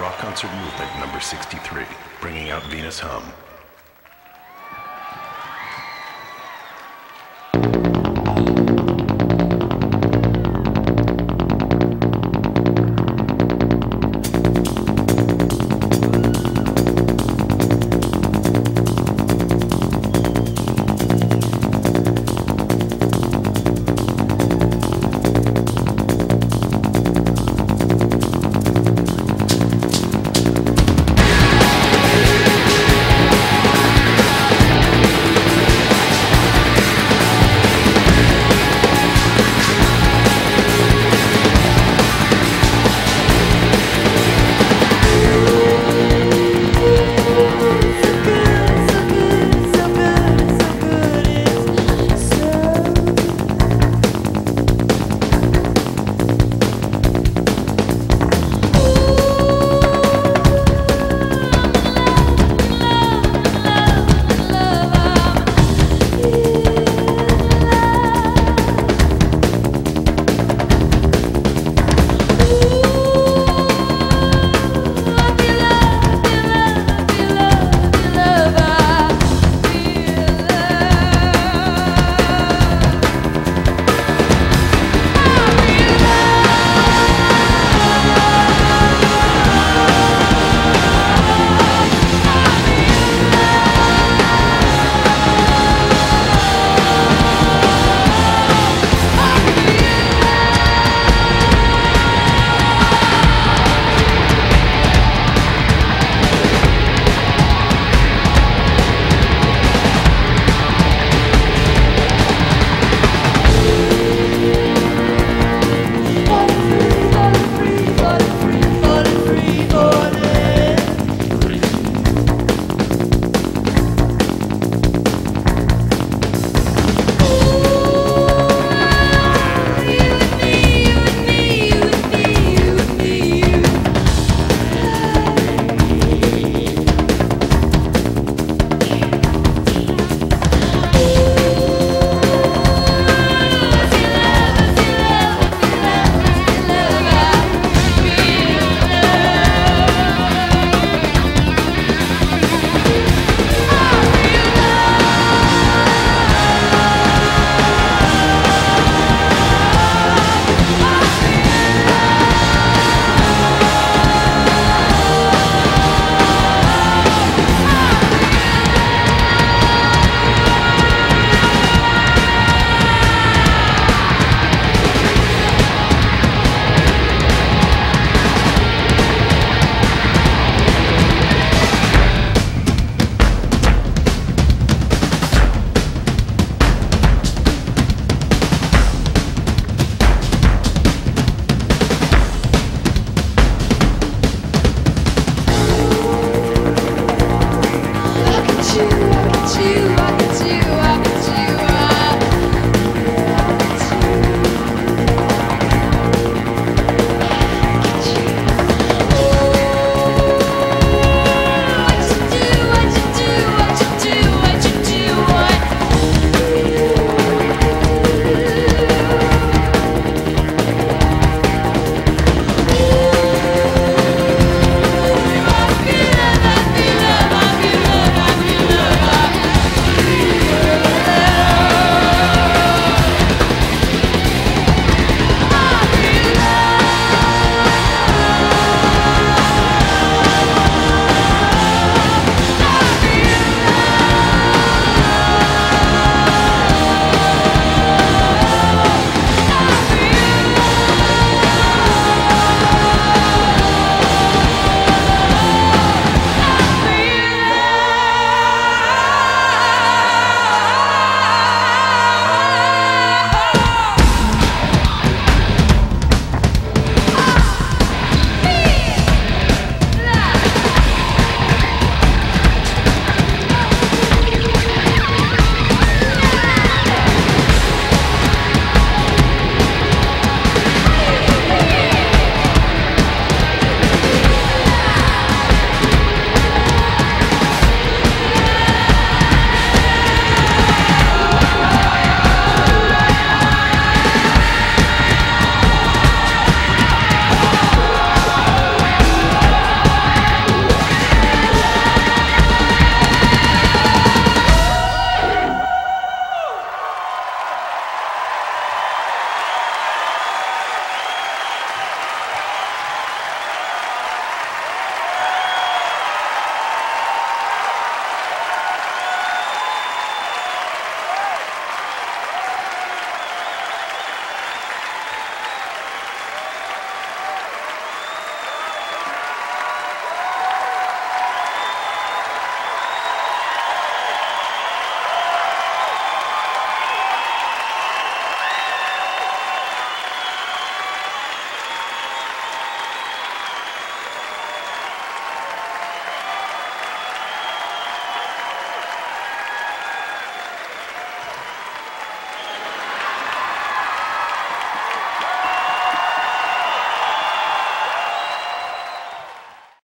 Rock Concert Movement number 63, bringing out Venus Hum.